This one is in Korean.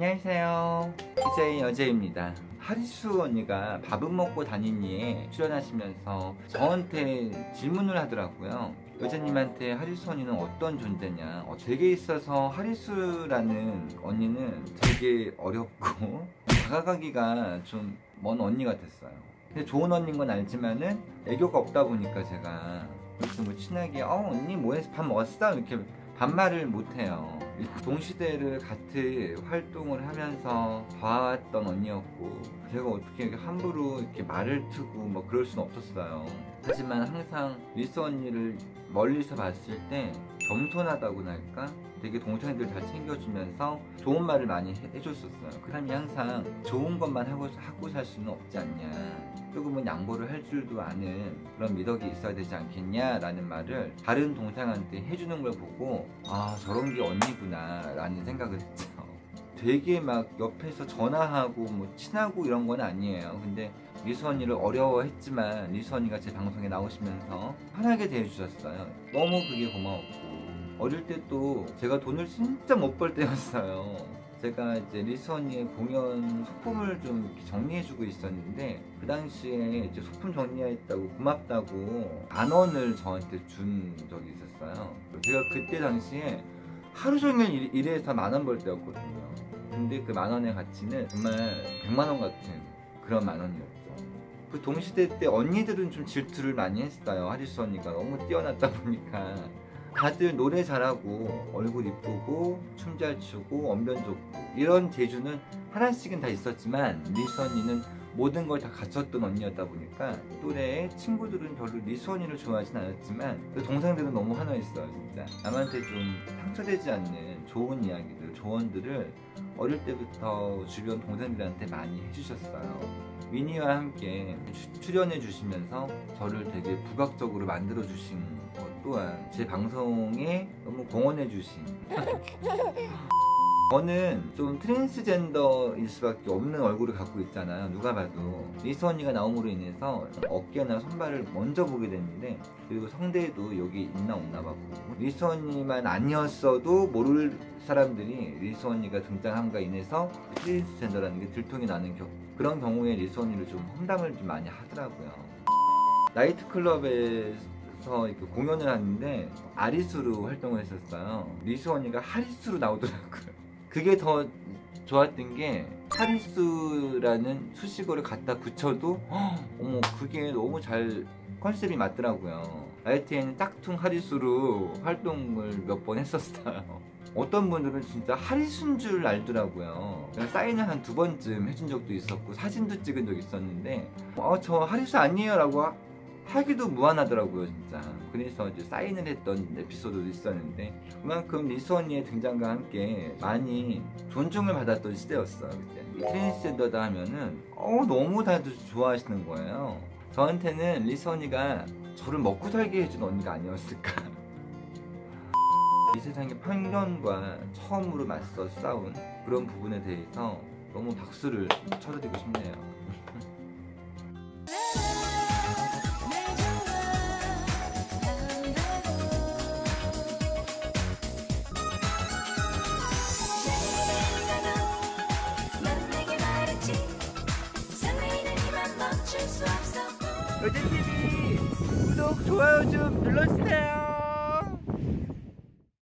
안녕하세요. DJ 여재입니다. 하리수 언니가 밥은 먹고 다니니에 출연하시면서 저한테 질문을 하더라고요. 여자님한테 하리수 언니는 어떤 존재냐? 어, 제게 있어서 하리수라는 언니는 되게 어렵고 다가가기가 좀 먼 언니 같았어요. 근데 좋은 언니인 건 알지만은 애교가 없다 보니까 제가 그래서 뭐 친하게 어 언니 뭐해서 밥 먹었어? 이렇게 반말을 못해요. 동시대를 같이 활동을 하면서 봐왔던 언니였고 제가 어떻게 이렇게 함부로 이렇게 말을 트고 뭐 그럴 수는 없었어요. 하지만 항상 리수 언니를 멀리서 봤을 때 겸손하다고나 할까? 되게 동생들 잘 챙겨주면서 좋은 말을 많이 해, 해줬었어요. 그 사람이 항상 좋은 것만 하고, 하고 살 수는 없지 않냐. 조금은 양보를 할 줄도 아는 그런 미덕이 있어야 되지 않겠냐 라는 말을 다른 동생한테 해주는 걸 보고 아 저런 게 언니구나 라는 생각을 했죠. 되게 막 옆에서 전화하고 뭐 친하고 이런 건 아니에요. 근데 리수 언니를 어려워했지만 리수 언니가 제 방송에 나오시면서 편하게 대해주셨어요. 너무 그게 고마웠고 어릴 때 또 제가 돈을 진짜 못 벌 때였어요. 제가 이제 리수 언니의 공연 소품을 좀 정리해주고 있었는데 그 당시에 이제 소품 정리했다고 고맙다고 만 원을 저한테 준 적이 있었어요. 제가 그때 당시에 하루 종일 일, 일해서 만 원 벌 때였거든요. 근데 그 만 원의 가치는 정말 백만 원 같은 그런 만 원이었죠. 그 동시대 때 언니들은 좀 질투를 많이 했어요. 하리수 언니가 너무 뛰어났다 보니까. 다들 노래 잘하고 얼굴 이쁘고 춤 잘 추고 언변 좋고 이런 재주는 하나씩은 다 있었지만 언니는 모든 걸 다 갖췄던 언니였다 보니까 또래의 친구들은 별로 리수 언니를 좋아하진 않았지만 그 동생들은 너무 환호했어요 진짜. 남한테 좀 상처되지 않는 좋은 이야기들 조언들을 어릴 때부터 주변 동생들한테 많이 해주셨어요. 위니와 함께 출연해 주시면서 저를 되게 부각적으로 만들어 주신 것 또한 제 방송에 너무 공헌해 주신 저는 좀 트랜스젠더일 수밖에 없는 얼굴을 갖고 있잖아요 누가 봐도. 리수 언니가 나옴으로 인해서 어깨나 손발을 먼저 보게 됐는데 그리고 성대도 여기 있나 없나 봐고 리수 언니만 아니었어도 모를 사람들이 리수 언니가 등장함과 인해서 트랜스젠더라는 게 들통이 나는 겨, 그런 경우에 리수 언니를 좀 험담을 좀 많이 하더라고요. 나이트클럽에서 이렇게 공연을 하는데 아리수로 활동을 했었어요. 리수 언니가 하리수로 나오더라고요 그게 더 좋았던 게 하리수라는 수식어를 갖다 붙여도 어머 그게 너무 잘 컨셉이 맞더라고요. 나이트에는 짝퉁 하리수로 활동을 몇 번 했었어요. 어떤 분들은 진짜 하리수인 줄 알더라고요. 사인을 한 두 번쯤 해준 적도 있었고 사진도 찍은 적 있었는데 어 저 하리수 아니에요 라고 하기도 무안하더라고요 진짜. 그래서 이제 사인을 했던 에피소드도 있었는데 그만큼 리수 언니의 등장과 함께 많이 존중을 받았던 시대였어요 그때. 트랜스젠더다 하면은 어 너무 다들 좋아하시는 거예요. 저한테는 리수 언니가 저를 먹고 살게 해준 언니가 아니었을까. 이 세상의 편견과 처음으로 맞서 싸운 그런 부분에 대해서 너무 박수를 쳐드리고 싶네요 요제TV 구독, 좋아요 좀 눌러주세요